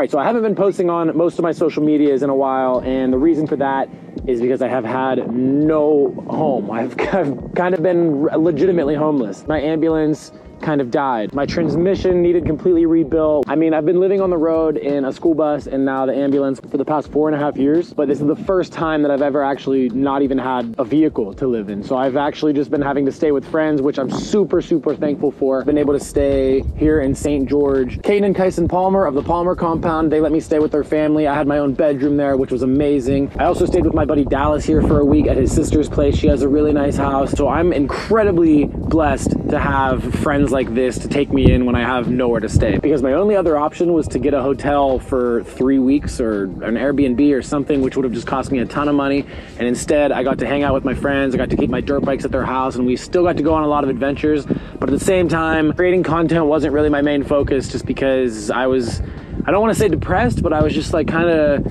All right, so I haven't been posting on most of my social medias in a while, and the reason for that is because I have had no home. I've, I've kind of been legitimately homeless. My ambulance kind of died. My transmission needed completely rebuilt. I mean, I've been living on the road in a school bus and now the ambulance for the past four and a half years, but this is the first time that I've ever actually not even had a vehicle to live in. So I've actually just been having to stay with friends, which I'm super, super thankful for. Been able to stay here in St. George. Caden and Kyson Palmer of the Palmer compound, they let me stay with their family. I had my own bedroom there, which was amazing. I also stayed with my buddy Dallas here for a week at his sister's place. She has a really nice house. So I'm incredibly blessed to have friends like this to take me in when I have nowhere to stay. Because my only other option was to get a hotel for three weeks or an Airbnb or something, which would have just cost me a ton of money. And instead, I got to hang out with my friends. I got to keep my dirt bikes at their house, and we still got to go on a lot of adventures. But at the same time, creating content wasn't really my main focus just because I was, I don't want to say depressed, but I was just like kind of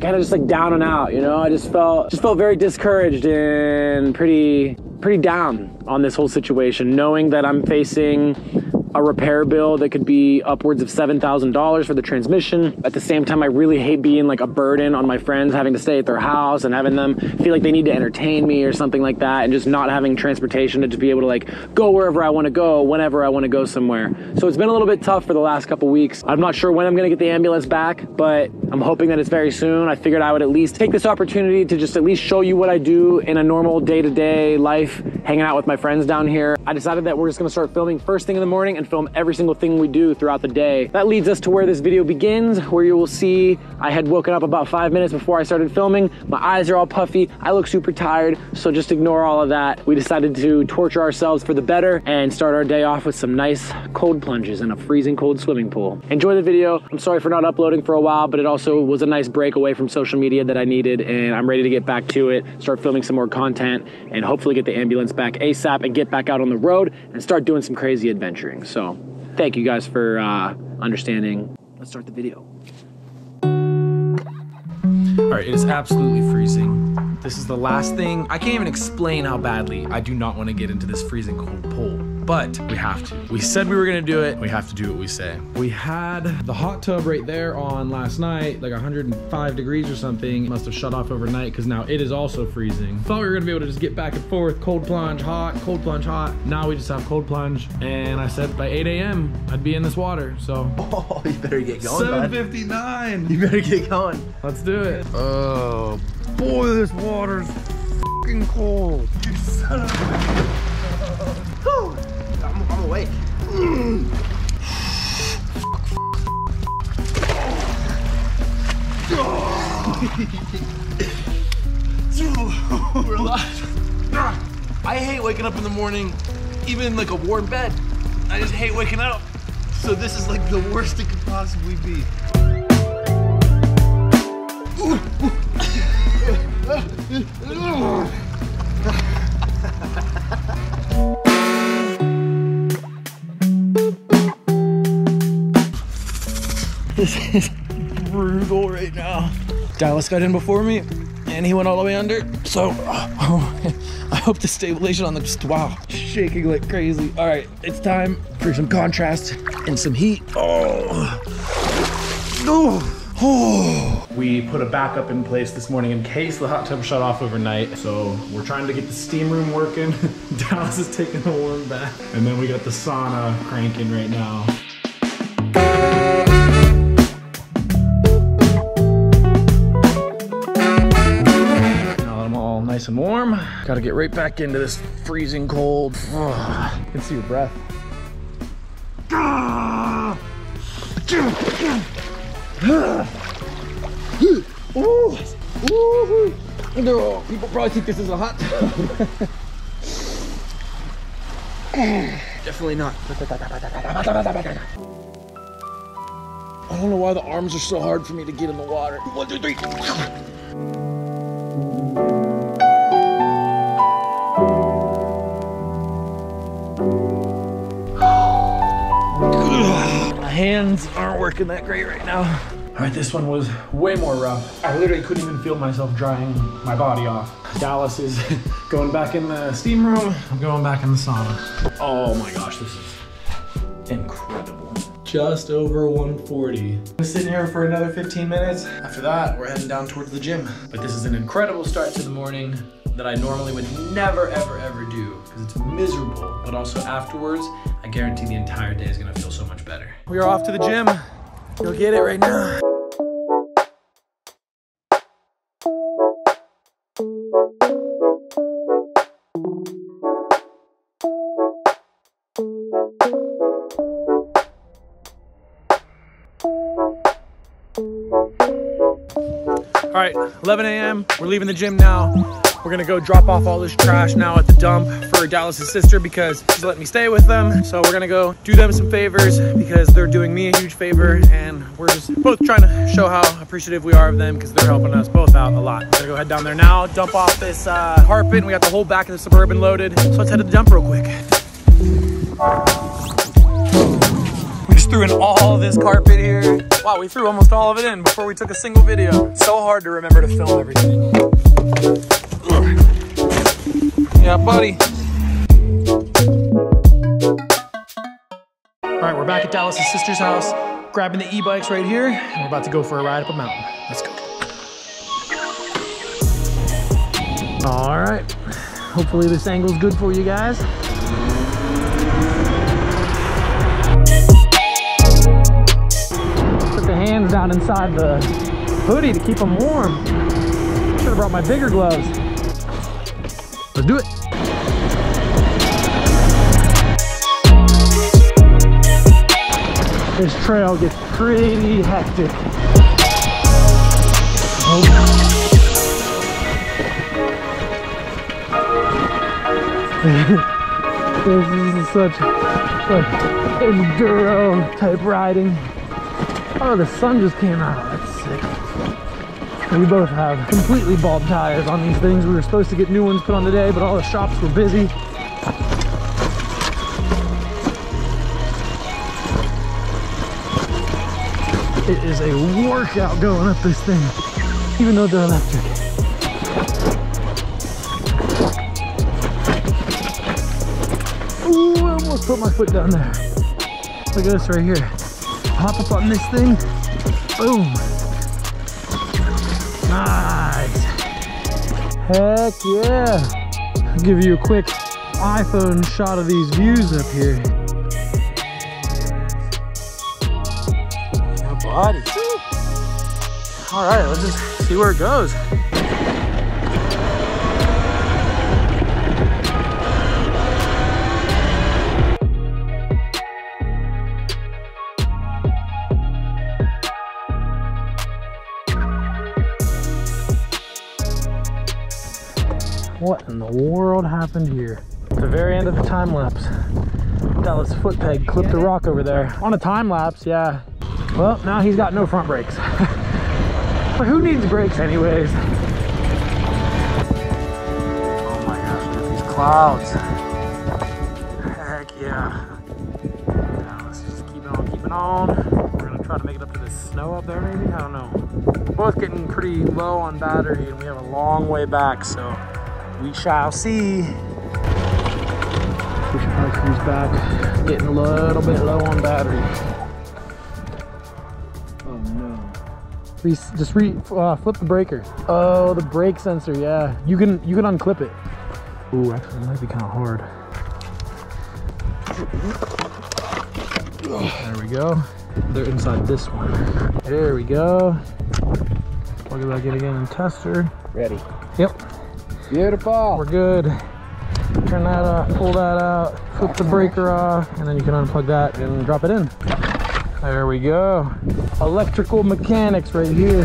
kind of just like down and out you know i just felt just felt very discouraged and pretty pretty down on this whole situation, knowing that I'm facing a repair bill that could be upwards of $7,000 for the transmission. At the same time, I really hate being like a burden on my friends, having to stay at their house and having them feel like they need to entertain me or something like that, and just not having transportation to just be able to like go wherever I want to go, whenever I want to go somewhere. So it's been a little bit tough for the last couple weeks. I'm not sure when I'm going to get the ambulance back, but I'm hoping that it's very soon. I figured I would at least take this opportunity to just at least show you what I do in a normal day-to-day life, hanging out with my friends down here. I decided that we're just going to start filming first thing in the morning and film every single thing we do throughout the day. That leads us to where this video begins, where you will see I had woken up about five minutes before I started filming. My eyes are all puffy. I look super tired, so just ignore all of that. We decided to torture ourselves for the better and start our day off with some nice cold plunges in a freezing cold swimming pool. Enjoy the video. I'm sorry for not uploading for a while, but it also was a nice break away from social media that I needed, and I'm ready to get back to it, start filming some more content, and hopefully get the ambulance back ASAP and get back out on the road and start doing some crazy adventuring. So thank you guys for uh, understanding. Let's start the video. All right, it is absolutely freezing. This is the last thing. I can't even explain how badly I do not want to get into this freezing cold pool but we have to. We said we were gonna do it, we have to do what we say. We had the hot tub right there on last night, like 105 degrees or something. It must have shut off overnight because now it is also freezing. Thought we were gonna be able to just get back and forth, cold plunge, hot, cold plunge, hot. Now we just have cold plunge. And I said by 8 a.m. I'd be in this water, so. Oh, you better get going, 759. You better get going. Let's do it. Oh, boy, this water's fucking cold. You son of a awake. We're alive. I hate waking up in the morning, even like a warm bed. I just hate waking up. So this is like the worst it could possibly be. This is brutal right now. Dallas got in before me and he went all the way under. So oh, I hope the stabilization on the just wow, shaking like crazy. All right, it's time for some contrast and some heat. Oh, oh, oh. We put a backup in place this morning in case the hot tub shut off overnight. So we're trying to get the steam room working. Dallas is taking a warm bath. And then we got the sauna cranking right now. Gotta get right back into this freezing cold. You can see your breath. Ooh. Ooh. No, people probably think this is a hot tub. Definitely not. I don't know why the arms are so hard for me to get in the water. One, two, three. Hands aren't working that great right now. All right, this one was way more rough. I literally couldn't even feel myself drying my body off. Dallas is going back in the steam room. I'm going back in the sauna. Oh my gosh, this is incredible. just over 140. I'm sitting here for another 15 minutes. After that, we're heading down towards the gym. But this is an incredible start to the morning that I normally would never, ever, ever do because it's miserable. But also afterwards, I guarantee the entire day is gonna feel so much better. We are off to the gym. You'll get it right now. All right, 11 a.m. We're leaving the gym now. We're gonna go drop off all this trash now at the dump for Dallas's sister because she's letting me stay with them. So we're gonna go do them some favors because they're doing me a huge favor and we're just both trying to show how appreciative we are of them because they're helping us both out a lot. We're gonna go head down there now, dump off this uh, carpet. We got the whole back of the Suburban loaded. So let's head to the dump real quick. We just threw in all this carpet here. Wow, we threw almost all of it in before we took a single video. So hard to remember to film everything. Yeah, buddy. All right, we're back at Dallas's sister's house, grabbing the e-bikes right here, and we're about to go for a ride up a mountain. Let's go. All right. Hopefully this angle's good for you guys. Put the hands down inside the hoodie to keep them warm. Should have brought my bigger gloves. Let's do it. This trail gets pretty hectic. Oh. this is such like enduro type riding. Oh, the sun just came out. That's sick. We both have completely bald tires on these things. We were supposed to get new ones put on today, but all the shops were busy. It is a workout going up this thing, even though they're electric. Ooh, I almost put my foot down there. Look at this right here. Hop up on this thing. Boom. Nice. Heck yeah. I'll give you a quick iPhone shot of these views up here. All right, let's just see where it goes. What in the world happened here? The very end of the time lapse, Dallas foot peg clipped a rock over there. On a time lapse, yeah. Well, now he's got no front brakes. but who needs brakes anyways? Oh my gosh, look at these clouds. Heck yeah. Dallas just keeping on, keeping on. We're gonna try to make it up to this snow up there maybe? I don't know. We're both getting pretty low on battery and we have a long way back, so we shall see. We should probably cruise back. Getting a little bit low on battery. Re just re uh, flip the breaker. Oh, the brake sensor. Yeah, you can you can unclip it. Ooh, actually, it might be kind of hard. There we go. They're inside this one. There we go. Plug it back in again and tester. Ready. Yep. Beautiful. We're good. Turn that off, pull that out, flip the breaker off, and then you can unplug that and drop it in. There we go. Electrical mechanics right here.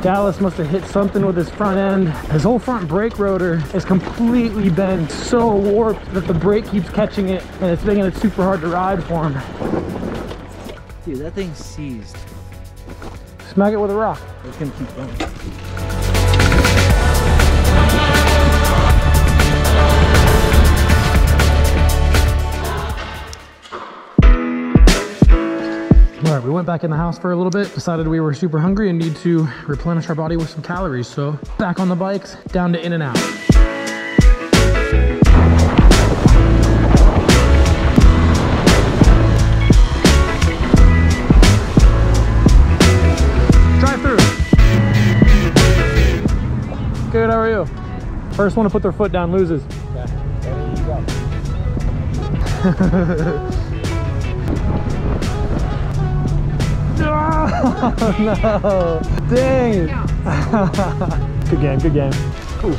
Dallas must have hit something with his front end. His whole front brake rotor is completely bent, so warped that the brake keeps catching it and it's making it super hard to ride for him. Dude, that thing's seized. Smack it with a rock. It's gonna keep going. All right, we went back in the house for a little bit, decided we were super hungry and need to replenish our body with some calories. So back on the bikes, down to In-N-Out. Drive First one to put their foot down loses. no! Dang it! good game, good game. Cool.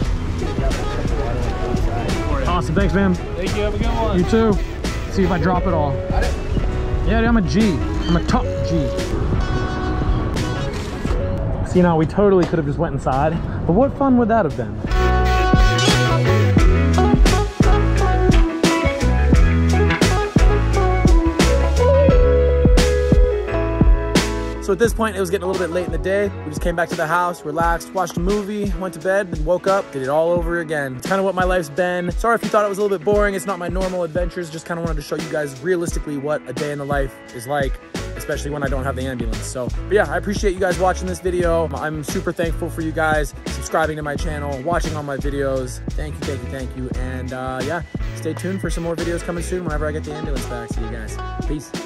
Awesome, thanks, man. Thank you. Have a good one. You too. See if I drop it all. Yeah, dude, I'm a G. I'm a top G. See now, we totally could have just went inside, but what fun would that have been? So at this point, it was getting a little bit late in the day. We just came back to the house, relaxed, watched a movie, went to bed, then woke up, did it all over again. It's kind of what my life's been. Sorry if you thought it was a little bit boring. It's not my normal adventures. Just kind of wanted to show you guys realistically what a day in the life is like especially when I don't have the ambulance. So, but yeah, I appreciate you guys watching this video. I'm super thankful for you guys subscribing to my channel, watching all my videos. Thank you, thank you, thank you. And uh, yeah, stay tuned for some more videos coming soon whenever I get the ambulance back. See you guys. Peace.